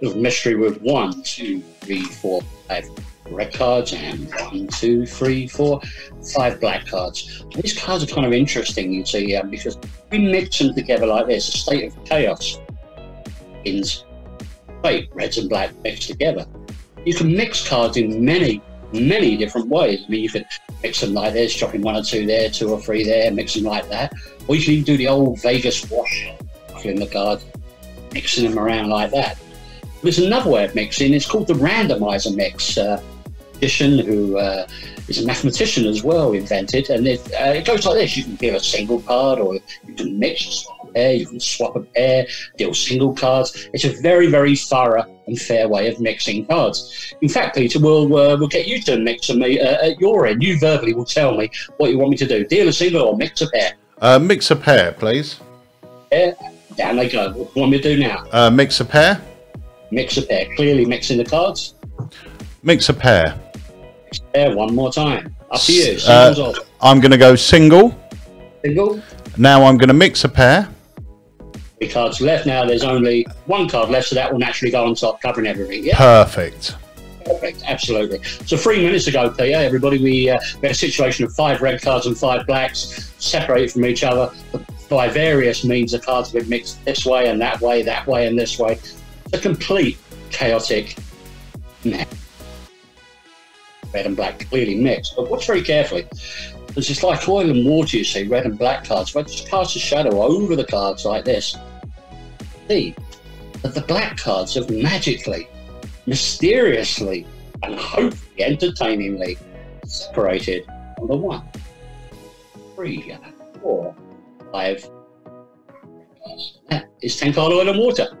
little mystery with one, two, three, four, five red cards and one, two, three, four, five black cards. These cards are kind of interesting, you see, um, because we mix them together like this, a state of chaos. In wait, reds and black mixed together. You can mix cards in many, many different ways. I mean, you could mix them like this, dropping one or two there, two or three there, mix them like that. Or you can even do the old Vegas wash, filling the cards, mixing them around like that. There's another way of mixing. It's called the randomizer mix. Uh, who uh, is a mathematician as well, invented, and it, uh, it goes like this: you can deal a single card, or you can mix a pair, you can swap a pair, deal single cards. It's a very, very thorough and fair way of mixing cards. In fact, Peter, we'll uh, we'll get you to mix them uh, at your end. You verbally will tell me what you want me to do: deal a single or mix a pair. Uh, mix a pair, please. Yeah, down they go. What do you want me to do now? Uh, mix a pair. Mix a pair. Clearly mixing the cards. Mix a pair. Mix a pair one more time. Up to you. Uh, I'm going to go single. Single. Now I'm going to mix a pair. Three cards left. Now there's only one card left, so that will naturally go on top, covering everything. Yeah. Perfect. Perfect, absolutely. So three minutes ago, Peter, everybody, we, uh, we had a situation of five red cards and five blacks separated from each other by various means. The cards have been mixed this way and that way, that way and this way. A complete chaotic mess. Red and black clearly mixed, but watch very carefully. It's like oil and water, you see, red and black cards. If I just cast a shadow over the cards like this, see that the black cards have magically mysteriously and hopefully entertainingly separated on the one, three, four, five. That is 10 card oil and water.